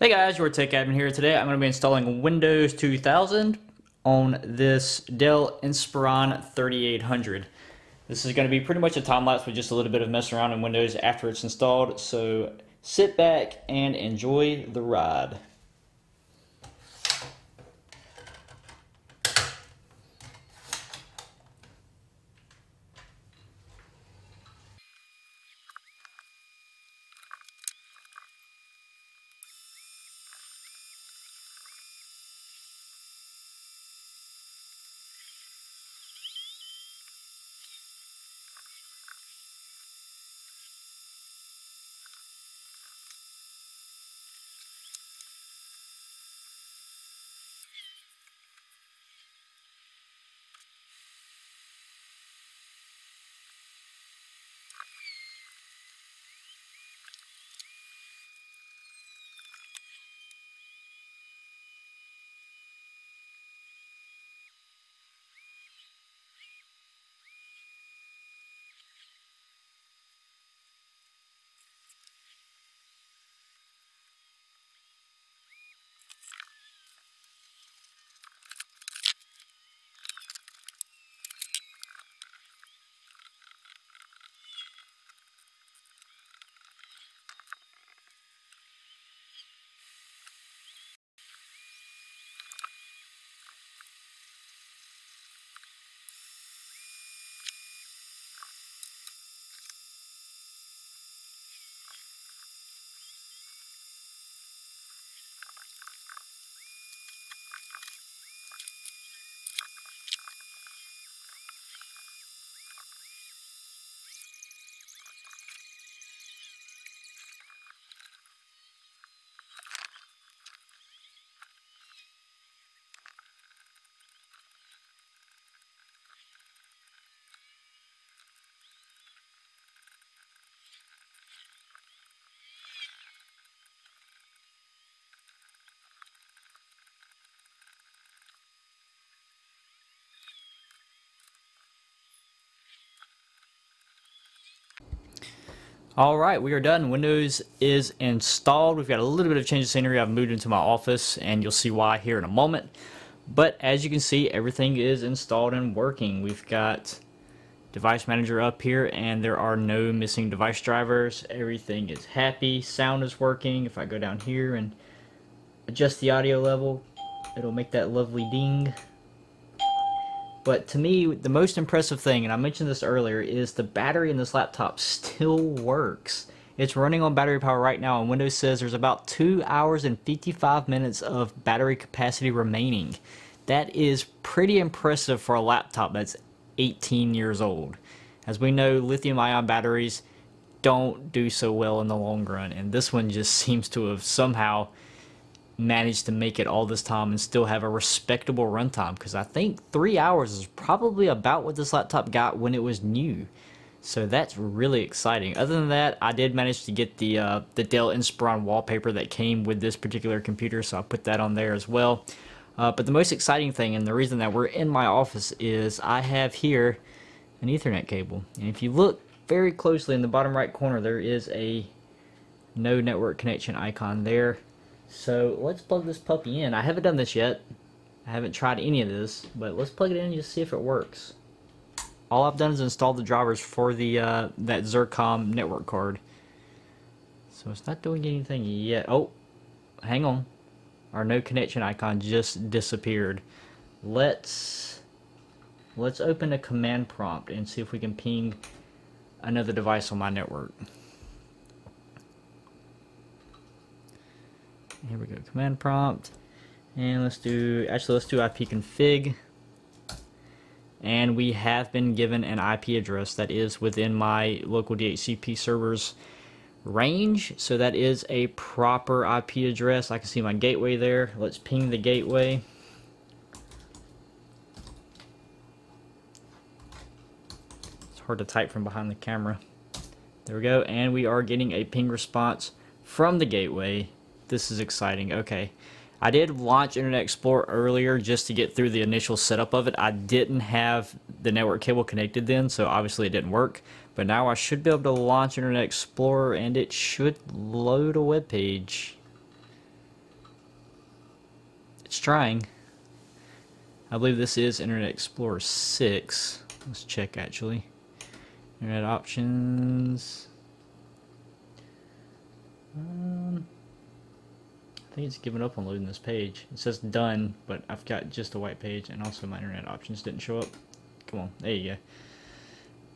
Hey guys, your Tech Admin here. Today I'm going to be installing Windows 2000 on this Dell Inspiron 3800. This is going to be pretty much a time lapse with just a little bit of messing around in Windows after it's installed. So sit back and enjoy the ride. All right, we are done. Windows is installed. We've got a little bit of change of scenery. I've moved into my office, and you'll see why here in a moment. But as you can see, everything is installed and working. We've got device manager up here, and there are no missing device drivers. Everything is happy. Sound is working. If I go down here and adjust the audio level, it'll make that lovely ding. But to me, the most impressive thing, and I mentioned this earlier, is the battery in this laptop still works. It's running on battery power right now, and Windows says there's about 2 hours and 55 minutes of battery capacity remaining. That is pretty impressive for a laptop that's 18 years old. As we know, lithium ion batteries don't do so well in the long run, and this one just seems to have somehow managed to make it all this time and still have a respectable runtime because I think three hours is probably about what this laptop got when it was new. So that's really exciting. Other than that, I did manage to get the uh, the Dell Inspiron wallpaper that came with this particular computer, so I put that on there as well. Uh, but the most exciting thing, and the reason that we're in my office, is I have here an Ethernet cable. And if you look very closely in the bottom right corner, there is a no network connection icon there. So let's plug this puppy in. I haven't done this yet. I haven't tried any of this, but let's plug it in and just see if it works. All I've done is install the drivers for the uh, that Xircom network card. So it's not doing anything yet. Oh, hang on. Our no connection icon just disappeared. Let's let's open a command prompt and see if we can ping another device on my network. Here we go, command prompt. And let's do, actually let's do ipconfig. And we have been given an IP address that is within my local DHCP server's range. So that is a proper IP address. I can see my gateway there. Let's ping the gateway. It's hard to type from behind the camera. There we go. And we are getting a ping response from the gateway this is exciting. Okay. I did launch Internet Explorer earlier just to get through the initial setup of it. I didn't have the network cable connected then, so obviously it didn't work. But now I should be able to launch Internet Explorer and it should load a web page. It's trying. I believe this is Internet Explorer 6. Let's check actually. Internet options. Um, think it's given up on loading this page. It says done, but I've got just a white page and also my internet options didn't show up. Come on, there you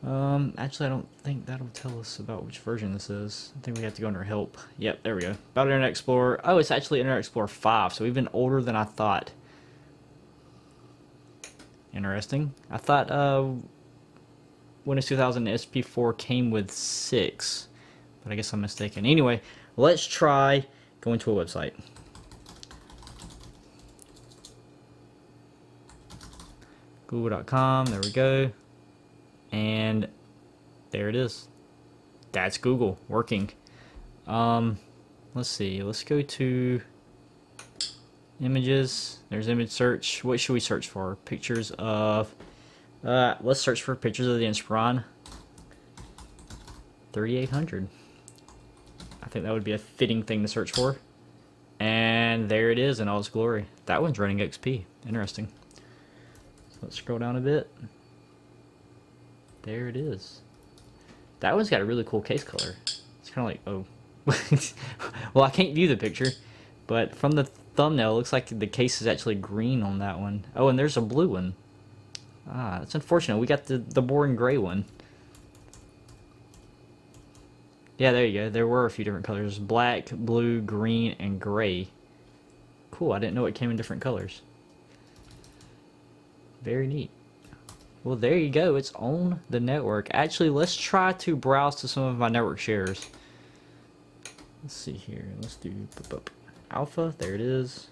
go. Um, actually, I don't think that'll tell us about which version this is. I think we have to go under help. Yep, there we go. About Internet Explorer. Oh, it's actually Internet Explorer 5, so even older than I thought. Interesting. I thought uh, Windows 2000 SP4 came with 6, but I guess I'm mistaken. Anyway, let's try going to a website. Google.com, there we go. And there it is. That's Google working. Um, let's see, let's go to images. There's image search. What should we search for? Pictures of, uh, let's search for pictures of the Inspiron 3800. I think that would be a fitting thing to search for. And there it is in all its glory. That one's running XP. Interesting. Let's scroll down a bit. There it is. That one's got a really cool case color. It's kind of like, oh. well, I can't view the picture, but from the thumbnail, it looks like the case is actually green on that one. Oh, and there's a blue one. Ah, that's unfortunate. We got the, the boring gray one. Yeah, there you go. There were a few different colors. Black, blue, green, and gray. Cool, I didn't know it came in different colors. Very neat. Well, there you go. It's on the network. Actually, let's try to browse to some of my network shares. Let's see here. Let's do alpha. There it is.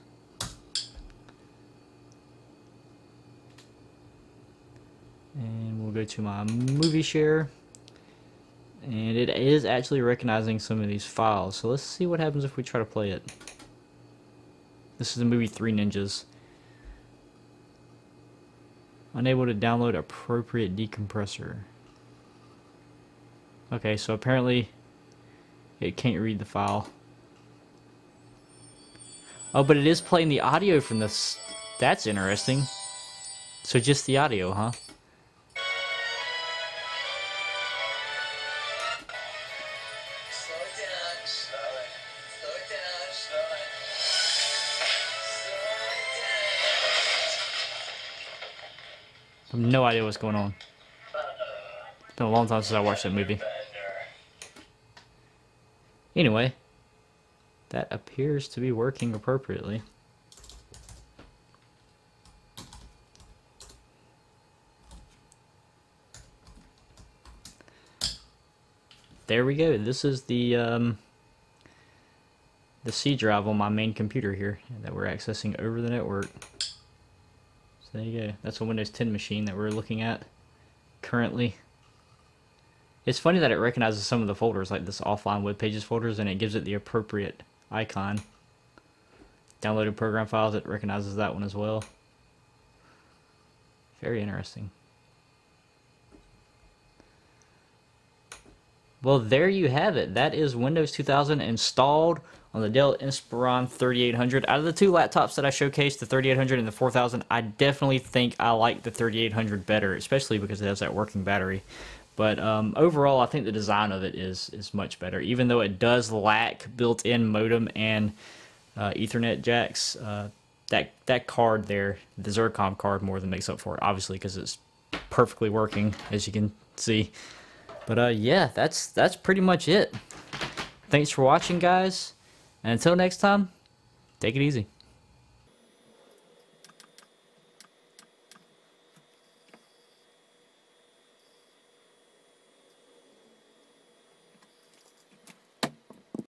And we'll go to my movie share and it is actually recognizing some of these files so let's see what happens if we try to play it this is the movie Three Ninjas unable to download appropriate decompressor. Okay so apparently it can't read the file. Oh but it is playing the audio from this that's interesting. So just the audio huh Have no idea what's going on. It's been a long time since I watched that movie. Anyway, that appears to be working appropriately. There we go. This is the um, the C drive on my main computer here that we're accessing over the network. So there you go. That's a Windows 10 machine that we're looking at currently. It's funny that it recognizes some of the folders, like this offline web pages folders, and it gives it the appropriate icon. Downloaded program files, it recognizes that one as well. Very interesting. Well, there you have it. That is Windows 2000 installed on the Dell Inspiron 3800. Out of the two laptops that I showcased, the 3800 and the 4000, I definitely think I like the 3800 better, especially because it has that working battery. But um, overall, I think the design of it is is much better, even though it does lack built-in modem and uh, Ethernet jacks. Uh, that that card there, the Xircom card, more than makes up for it. Obviously, because it's perfectly working, as you can see. But uh, yeah, that's that's pretty much it. Thanks for watching, guys. And until next time, take it easy.